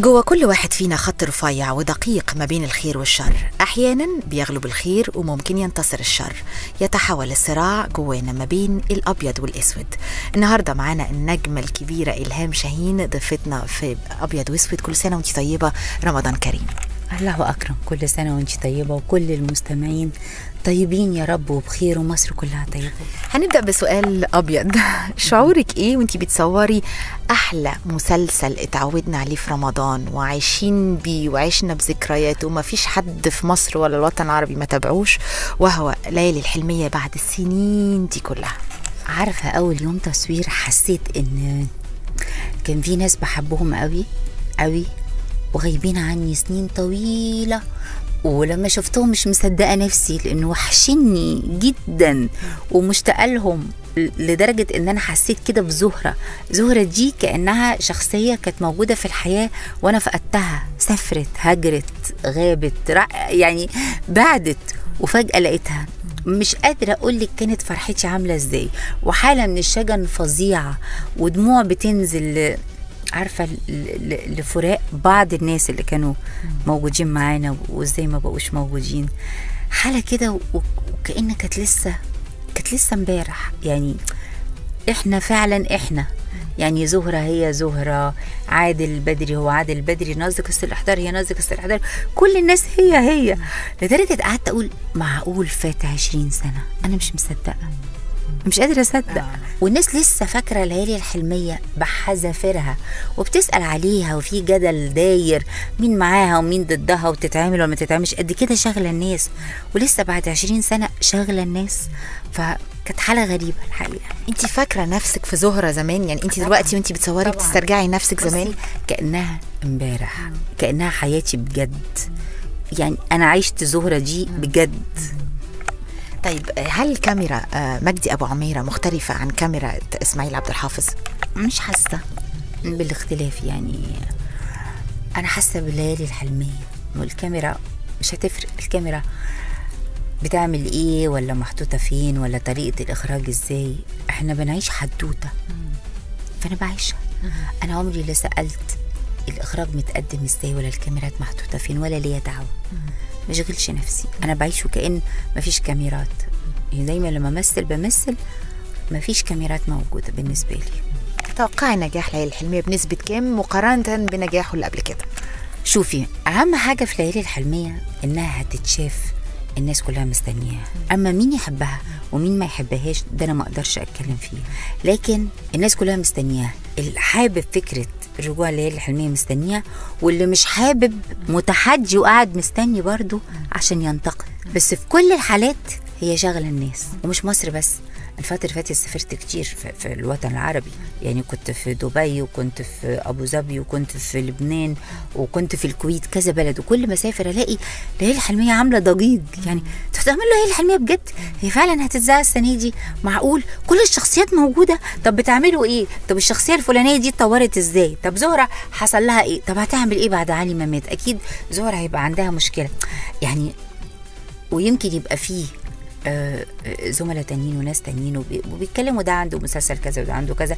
جوه كل واحد فينا خط رفيع ودقيق ما بين الخير والشر. أحيانا بيغلب الخير وممكن ينتصر الشر. يتحول الصراع جوانا ما بين الأبيض والأسود. النهاردة معانا النجمة الكبيرة إلهام شاهين ضيفتنا في أبيض وأسود. كل سنة وأنت طيبة. رمضان كريم. الله أكرم. كل سنة وأنت طيبة وكل المستمعين طيبين يا رب وبخير ومصر كلها طيبة. هنبدأ بسؤال أبيض. شعورك إيه وانت بتصوري أحلى مسلسل اتعودنا عليه في رمضان وعايشين بيه وعشنا بذكرياته؟ وما فيش حد في مصر ولا الوطن العربي ما تابعوش وهو ليالي الحلمية بعد السنين دي كلها. عارفة أول يوم تصوير حسيت إن كان في ناس بحبهم قوي قوي وغايبين عني سنين طويلة. ولما شفتهم مش مصدقة نفسي لأنه وحشني جدا ومشتاقة لهم لدرجة إن أنا حسيت كده بزهرة. زهرة دي كأنها شخصية كانت موجودة في الحياة وأنا فقدتها. سافرت هجرت غابت يعني بعدت وفجأة لقيتها. مش قادرة أقول لك كانت فرحتي عاملة إزاي. وحالة من الشجن فظيعة ودموع بتنزل عارفة لفراق بعض الناس اللي كانوا موجودين معانا وازاي ما بقوش موجودين. حالة كده وكأن كانت لسه كانت لسه امبارح. يعني إحنا فعلا إحنا. يعني زهرة هي زهرة عادل بدري هو عادل بدري نازك السلاحدار هي نازك السلاحدار كل الناس هي هي. لدرجة قعدت أقول معقول فات عشرين سنة. أنا مش مصدقة. مش قادرة أصدق. آه. والناس لسه فاكرة ليالي الحلمية بحذافيرها وبتسأل عليها وفي جدل داير مين معاها ومين ضدها وتتعمل ولا ما تتعملش. قد كده شاغلة الناس ولسه بعد عشرين سنة شاغلة الناس. فكانت حالة غريبة الحقيقة. انت فاكرة نفسك في زهرة زمان؟ يعني انت دلوقتي وانت بتصوري بتسترجعي نفسك زمان؟ كأنها امبارح. كأنها حياتي بجد. يعني أنا عشت زهرة دي بجد. طيب هل كاميرا مجدي أبو عميرة مختلفة عن كاميرا إسماعيل عبد الحافظ؟ مش حاسة. بالاختلاف يعني. أنا حاسة بالليالي الحلمية. والكاميرا مش هتفرق. الكاميرا بتعمل إيه؟ ولا محطوطة فين؟ ولا طريقة الإخراج إزاي؟ إحنا بنعيش حدوتة. فأنا بعيشها. أنا عمري لا سألت الإخراج متقدم إزاي؟ ولا الكاميرات محطوطة فين؟ ولا ليا دعوة. ما نفسي. أنا بعيش وكأن مفيش كاميرات. يعني دايما لما أمثل بمثل مفيش كاميرات موجودة بالنسبة لي. تتوقعي نجاح ليالي الحلمية بنسبة كام مقارنة بنجاحه اللي قبل كده؟ شوفي أهم حاجة في ليالي الحلمية إنها هتتشاف الناس كلها مستنياها. أما مين يحبها ومين ما يحبهاش ده أنا ما أقدرش أتكلم فيه. لكن الناس كلها مستنياها. اللي حابب فكرة الرجوع الليالي الحلمية مستنيها واللي مش حابب متحدي وقاعد مستني برضه عشان ينتقد بس في كل الحالات هي شغله الناس ومش مصر بس. الفترة اللي فاتت سافرت كتير في, في الوطن العربي. يعني كنت في دبي وكنت في أبو ظبي وكنت في لبنان وكنت في الكويت كذا بلد. وكل ما أسافر ألاقي ليالي الحلمية عاملة ضجيج. يعني تعملوا ليالي الحلمية بجد؟ هي فعلا هتتذاع السنة دي. معقول؟ كل الشخصيات موجودة؟ طب بتعملوا إيه؟ طب الشخصية الفلانية دي اتطورت إزاي؟ طب زهرة حصل لها إيه؟ طب هتعمل إيه بعد علي ما مات أكيد زهرة هيبقى عندها مشكلة. يعني ويمكن يبقى فيه آه زملاء تانيين وناس تانيين وبيتكلموا ده عنده مسلسل كذا وده عنده كذا.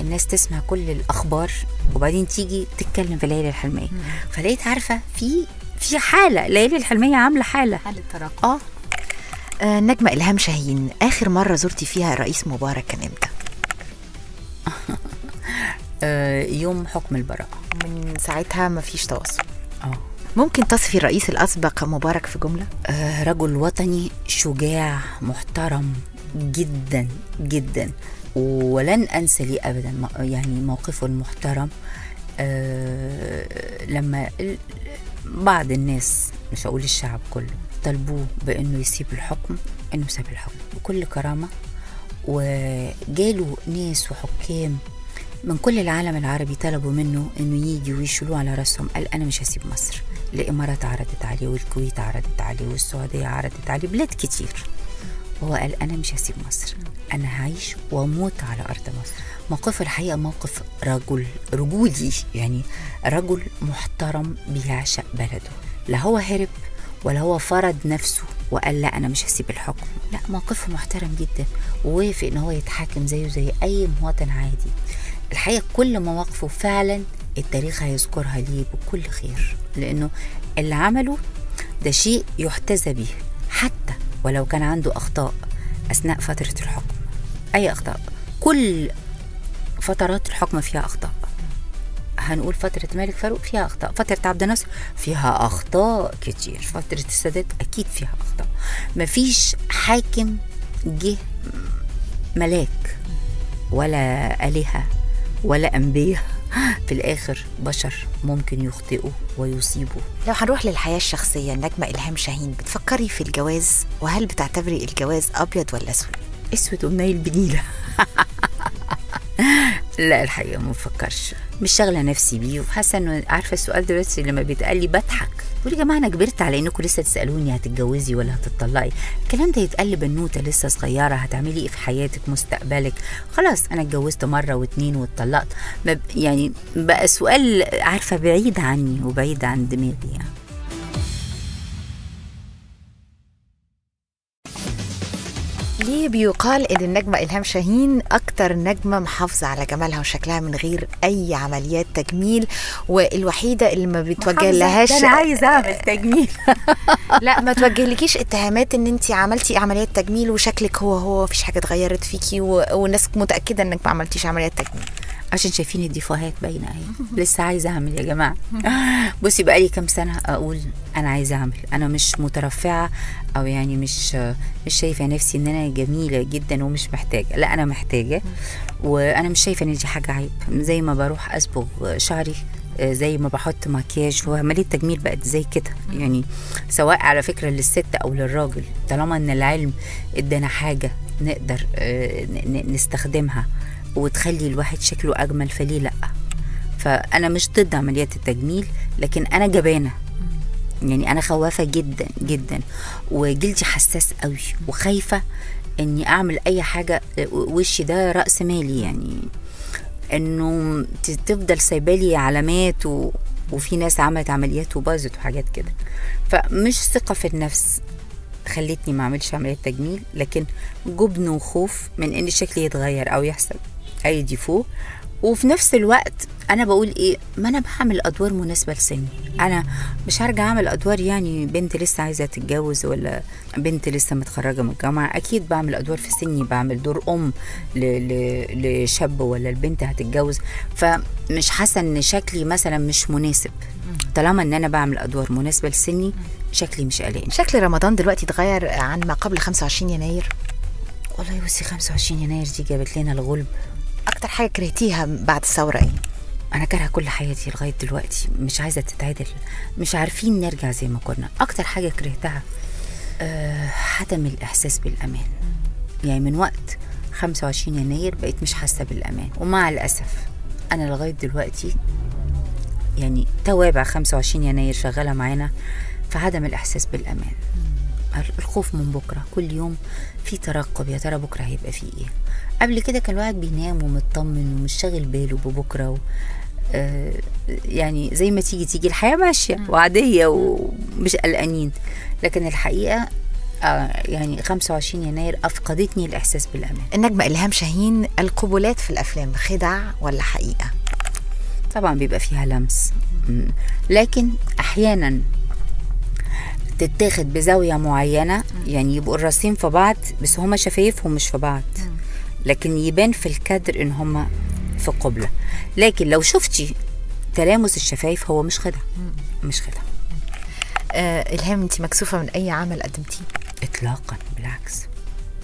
الناس تسمع كل الأخبار وبعدين تيجي تتكلم في ليالي الحلمية. فلقيت عارفة في في حالة ليالي الحلمية عاملة حالة. حالة تراكم. آه. آه نجمة إلهام شاهين آخر مرة زرتي فيها الرئيس مبارك كان إمتى؟ آه يوم حكم البراءة. من ساعتها ما فيش تواصل. آه. ممكن تصفي الرئيس الأسبق مبارك في جملة؟ آه رجل وطني شجاع محترم جدا جدا. ولن أنسى لي أبدا يعني موقفه المحترم. آه لما بعض الناس مش هقول الشعب كله طلبوه بأنه يسيب الحكم أنه ساب الحكم بكل كرامة. وجاله ناس وحكام من كل العالم العربي طلبوا منه إنه يجي ويشيلوه على رأسهم. قال أنا مش هسيب مصر الإمارات عرضت عليه والكويت عرضت عليه والسعودية عرضت عليه بلاد كتير. وهو قال أنا مش هسيب مصر أنا هعيش وأموت على أرض مصر. موقف الحقيقة موقف رجل رجولي يعني رجل محترم بيعشق بلده. لا هو هرب ولا هو فرض نفسه وقال لا أنا مش هسيب الحكم. لا موقفه محترم جدا ووافق إن هو يتحاكم زيه زي أي مواطن عادي. الحقيقة كل مواقفه فعلا التاريخ هيذكرها ليه بكل خير لأنه اللي عمله ده شيء يحتذى به حتى ولو كان عنده أخطاء أثناء فترة الحكم. أي أخطاء؟ كل فترات الحكم فيها أخطاء. هنقول فترة الملك فاروق فيها أخطاء فترة عبد الناصر فيها أخطاء كتير فترة السادات أكيد فيها أخطاء. مفيش حاكم جه ملاك ولا آلهة ولا أنبياء في الآخر بشر ممكن يخطئوا ويصيبوا. لو هنروح للحياة الشخصية النجمة إلهام شاهين بتفكري في الجواز؟ وهل بتعتبري الجواز أبيض ولا أسود؟ أسود ومنيل بنيلة. لا الحقيقة ما بفكرش. مش شاغلة نفسي بيه. وحاسة إنه عارفة السؤال دلوقتي لما بيتقال لي بضحك. بقول يا جماعة أنا كبرت على إنكم لسه تسألوني هتتجوزي ولا هتطلقي. الكلام ده يتقال لي بنوته لسه صغيرة. هتعملي إيه في حياتك مستقبلك؟ خلاص أنا اتجوزت مرة واتنين واتطلقت. يعني بقى سؤال عارفة بعيد عني وبعيد عن دماغي يعني. ليه بيقال إن النجمة إلهام شاهين أكتر نجمة محافظة على جمالها وشكلها من غير أي عمليات تجميل والوحيدة اللي ما بتوجه لهاش أنا عايزة أعمل تجميل. لا ما توجهلكيش اتهامات إن انت عملتي عمليات تجميل وشكلك هو هو مفيش حاجة اتغيرت فيكي و... والناس متأكدة إنك ما عملتيش عمليات تجميل. عشان شايفين الديفوهات باينة أهي. لسه عايزة أعمل يا جماعة. بصي بقى لي كام سنة أقول أنا عايزة أعمل. أنا مش مترفعة أو يعني مش مش شايفة نفسي إن أنا جميلة جدا ومش محتاجة. لا أنا محتاجة. وأنا مش شايفة إن دي حاجة عيب. زي ما بروح أصبغ شعري زي ما بحط مكياج. وعملية تجميل بقت زي كده. يعني سواء على فكرة للست أو للراجل. طالما إن العلم إدانا حاجة نقدر آه، نستخدمها. وتخلي الواحد شكله أجمل فليه لأ. فأنا مش ضد عمليات التجميل لكن أنا جبانة. يعني أنا خوافة جدا جدا. وجلدي حساس قوي وخايفة إني أعمل أي حاجة وشي ده رأس مالي يعني. إنه تفضل سايبالي علامات و... وفي ناس عملت عمليات وباظت وحاجات كده. فمش ثقة في النفس خلتني ما أعملش عمليات تجميل لكن جبن وخوف من إن شكلي يتغير أو يحصل. أي ديفو. وفي نفس الوقت أنا بقول إيه ما أنا بعمل أدوار مناسبة لسني. أنا مش هرجع أعمل أدوار يعني بنت لسه عايزة تتجوز ولا بنت لسه متخرجة من الجامعة. أكيد بعمل أدوار في سني بعمل دور أم ل... ل... لشاب ولا البنت هتتجوز. فمش حاسة إن شكلي مثلا مش مناسب. طالما إن أنا بعمل أدوار مناسبة لسني شكلي مش قلقان. شكل رمضان دلوقتي اتغير عن ما قبل 25 يناير؟ والله بصي 25 يناير دي جابت لنا الغلب. أكتر حاجة كرهتيها بعد الثورة إيه؟ أنا كارهة كل حياتي لغاية دلوقتي. مش عايزة تتعدل. مش عارفين نرجع زي ما كنا. أكتر حاجة كرهتها أه عدم الإحساس بالأمان. يعني من وقت 25 يناير بقيت مش حاسة بالأمان. ومع الأسف أنا لغاية دلوقتي يعني توابع 25 يناير شغالة معانا في عدم الإحساس بالأمان. الخوف من بكرة. كل يوم في ترقب يا ترى بكرة هيبقى فيه إيه؟ قبل كده كان الواحد بينام ومطمن ومش شاغل باله ببكرة و... آه يعني زي ما تيجي تيجي الحياة ماشية وعادية ومش قلقانين. لكن الحقيقة آه يعني 25 يناير أفقدتني الإحساس بالأمان. النجمة إلهام شاهين القبولات في الأفلام خدع ولا حقيقة؟ طبعا بيبقى فيها لمس. لكن أحيانا تتاخد بزاوية معينة يعني يبقوا الراسين في بعض بس هما شفايفهم مش في بعض. لكن يبان في الكادر إن هما في قبلة. لكن لو شفتي تلامس الشفايف هو مش خدع مش خدع آه إلهام انت مكسوفة من أي عمل قدمتيه؟ اطلاقا بالعكس.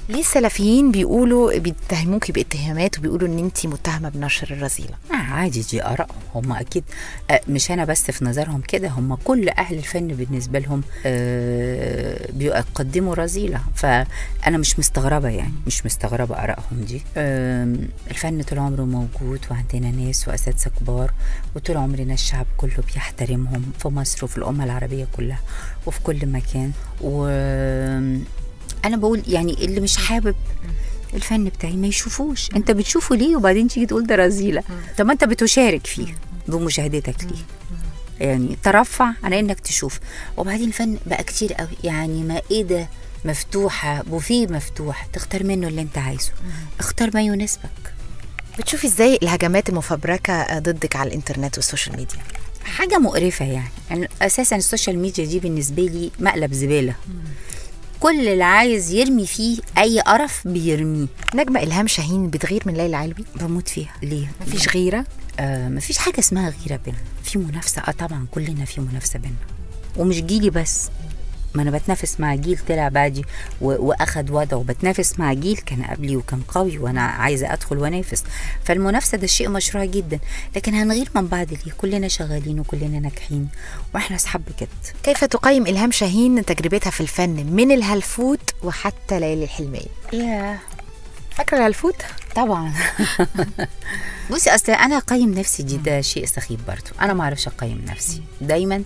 ليه السلفيين بيقولوا بيتهموكي باتهامات وبيقولوا إن انت متهمة بنشر الرذيله آه عادي دي ارائهم هم أكيد آه مش أنا بس في نظرهم كده هم كل أهل الفن بالنسبة لهم آه بيقدموا رذيله فأنا مش مستغربة يعني مش مستغربة آرائهم دي. آه الفن طول عمره موجود وعندنا ناس وأساتذة كبار وطول عمرنا الشعب كله بيحترمهم في مصر وفي الأمة العربية كلها وفي كل مكان. و أنا بقول يعني اللي مش حابب الفن بتاعي ما يشوفوش. أنت بتشوفه ليه وبعدين تيجي تقول ده رذيلة. طب ما أنت بتشارك فيه بمشاهدتك ليه. يعني ترفع على إنك تشوف. وبعدين الفن بقى كتير قوي. يعني مائدة مفتوحة بوفيه مفتوح تختار منه اللي أنت عايزه. اختار ما يناسبك. بتشوفي إزاي الهجمات المفبركة ضدك على الإنترنت وال social media؟ حاجة مقرفة يعني. يعني أساسا ال social media دي بالنسبة لي مقلب زبالة. كل اللي عايز يرمي فيه أي قرف بيرميه. نجمه إلهام شاهين بتغير من ليلى علوي؟ بموت فيها. ليه؟ مفيش غيرة؟ آه مفيش حاجة اسمها غيرة بينا في منافسة. آه طبعا كلنا في منافسة بينا ومش جيلي بس. ما أنا بتنافس مع جيل طلع بعدي واخد وضعه بتنافس مع جيل كان قبلي وكان قوي وأنا عايزة أدخل وأنافس. فالمنافسة ده شيء مشروع جدا لكن هنغير من بعض ليه؟ كلنا شغالين وكلنا ناجحين وإحنا أصحاب بجد. كيف تقيم إلهام شاهين تجربتها في الفن من الهلفوت وحتى ليالي الحلميه ياه. فاكرة الهلفوت؟ طبعا. بصي أصل أنا أقيم نفسي دي ده شيء سخيف برضو. أنا ما أعرفش أقيم نفسي. دايما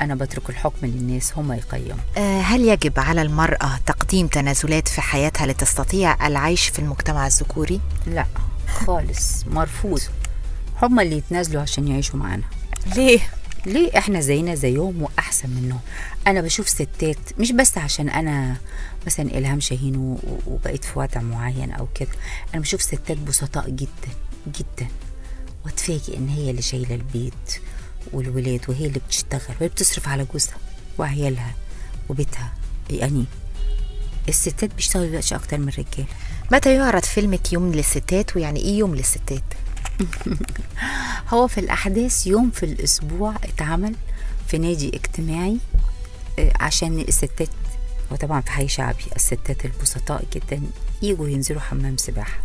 أنا بترك الحكم للناس هم يقيموا. آه، هل يجب على المرأة تقديم تنازلات في حياتها لتستطيع العيش في المجتمع الذكوري؟ لا خالص مرفوض. هم اللي يتنازلوا عشان يعيشوا معانا. ليه؟ ليه إحنا زينا زيهم وأحسن منهم؟ أنا بشوف ستات مش بس عشان أنا مثلا إلهام شاهين وبقيت في وضع معين أو كده. أنا بشوف ستات بسطاء جدا جدا. واتفاجئ إن هي اللي شايلة البيت والولاد وهي اللي بتشتغل وهي بتصرف على جوزها وعيالها وبيتها. يعني الستات بيشتغلوا دلوقتي أكتر من الرجاله متى يعرض فيلمك يوم للستات ويعني إيه يوم للستات؟ هو في الأحداث يوم في الأسبوع اتعمل في نادي اجتماعي آه، عشان الستات وطبعا في حي شعبي الستات البسطاء جدا. يجوا ينزلوا حمام سباحة.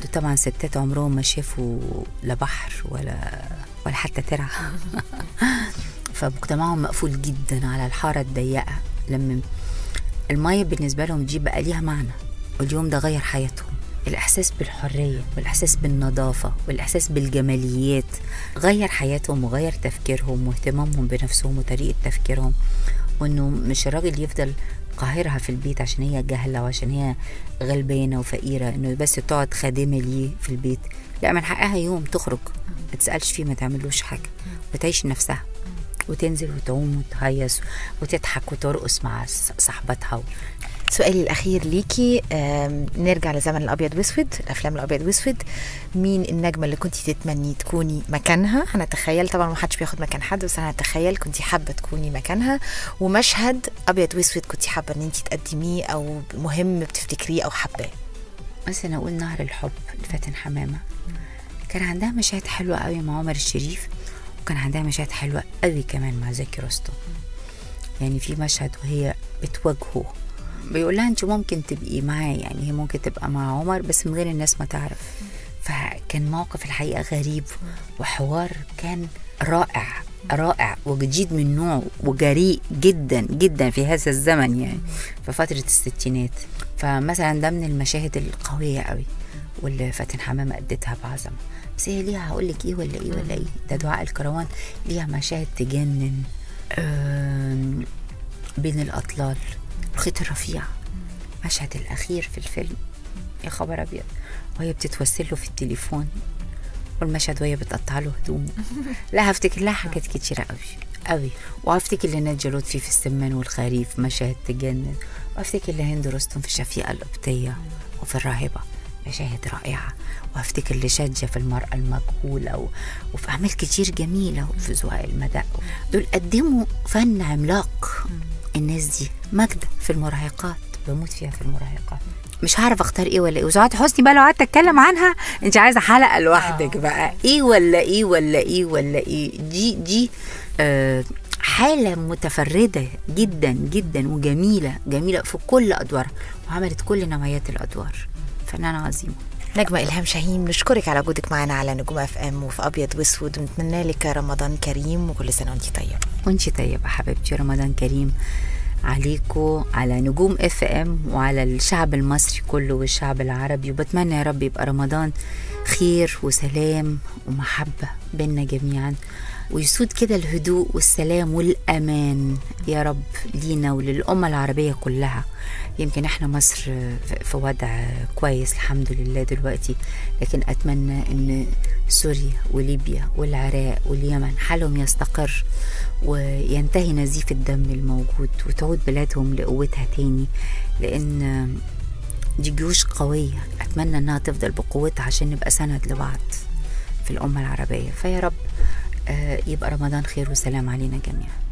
دول طبعا ستات عمرهم ما شافوا لا بحر ولا ولا حتى ترعة. فمجتمعهم مقفول جدا على الحارة الضيقة. لما المية بالنسبة لهم دي بقى ليها معنى واليوم ده غير حياتهم. الإحساس بالحرية والإحساس بالنظافة والإحساس بالجماليات غير حياتهم وغير تفكيرهم واهتمامهم بنفسهم وطريقة تفكيرهم. وإنه مش الراجل يفضل قاهرها في البيت عشان هي جاهلة وعشان هي غلبانة وفقيرة إنه بس تقعد خادمة ليه في البيت؟ لا من حقها يوم تخرج ما تسألش فيه ما تعملوش حاجة وتعيش نفسها وتنزل وتعوم وتهيص وتضحك وترقص مع صاحبتها سؤالي الأخير ليكي نرجع لزمن الأبيض وأسود الأفلام الأبيض وأسود. مين النجمة اللي كنت تتمني تكوني مكانها؟ هنتخيل طبعا ما حدش بياخد مكان حد بس أنا هتخيل كنت حابة تكوني مكانها. ومشهد أبيض وأسود كنت حابة إن أنت تقدميه أو مهم بتفتكريه أو حباه مثلا أقول نهر الحب لفاتن حمامة. كان عندها مشاهد حلوة قوي مع عمر الشريف وكان عندها مشاهد حلوة قوي كمان مع زكي رستم. يعني في مشهد وهي بتواجهه. بيقول لها انت ممكن تبقي معاه يعني هي ممكن تبقى مع عمر بس من غير الناس ما تعرف. فكان موقف الحقيقة غريب وحوار كان رائع رائع وجديد من نوعه وجريء جدا جدا في هذا الزمن يعني في فترة الستينات. فمثلا ده من المشاهد القوية قوي واللي فاتن حمامة أدتها بعظمة. بس هي ليها هقول لك إيه ولا إيه ولا إيه؟ ده دعاء الكروان ليها مشاهد تجنن بين الأطلال. الخيط الرفيع. المشهد الأخير في الفيلم. يا خبر أبيض. وهي بتتوسل له في التليفون. والمشهد وهي بتقطع له هدومه. لا هفتكر لها حاجات كتيرة قوي قوي وهفتكر لناد جالوت فيه في السمان والخريف مشاهد تجنن. وهفتكر لهند رستم في شفيقة القبطية وفي الراهبة مشاهد رائعة. وهفتكر لشادية في المرأة المجهولة و... وفي أعمال كتير جميلة وفي زهاء المدى. دول قدموا فن عملاق. الناس دي. ماجدة في المراهقات. بموت فيها في المراهقات. مش هعرف أختار إيه ولا إيه. وسعاد حسني بقى لو قعدت أتكلم عنها أنت عايزة حلقة لوحدك بقى. إيه ولا إيه ولا إيه ولا إيه. دي دي آه حالة متفردة جدا جدا وجميلة جميلة في كل أدوارها. وعملت كل نوعيات الأدوار. فنانة عظيمة. نجمة إلهام شاهين نشكرك على وجودك معنا على نجوم FM وفي أبيض وأسود ونتمنى لك رمضان كريم وكل سنة وأنت طيبة. وأنت طيبة حبيبتي رمضان كريم عليكم على نجوم FM وعلى الشعب المصري كله والشعب العربي وبتمنى يا رب يبقى رمضان خير وسلام ومحبة بينا جميعا. ويسود كده الهدوء والسلام والأمان. يا رب لينا وللأمة العربية كلها. يمكن إحنا مصر في وضع كويس الحمد لله دلوقتي. لكن أتمنى أن سوريا وليبيا والعراق واليمن حالهم يستقر وينتهي نزيف الدم الموجود وتعود بلادهم لقوتها تاني. لأن دي جيوش قوية. أتمنى إنها تفضل بقوتها عشان نبقى سند لبعض في الأمة العربية. فيا رب يبقى رمضان خير وسلام علينا جميعا.